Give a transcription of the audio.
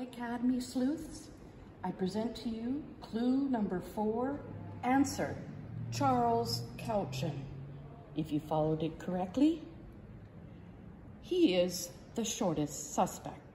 Academy sleuths, I present to you clue number four, answer, Charles Cowichan. If you followed it correctly, he is the shortest suspect.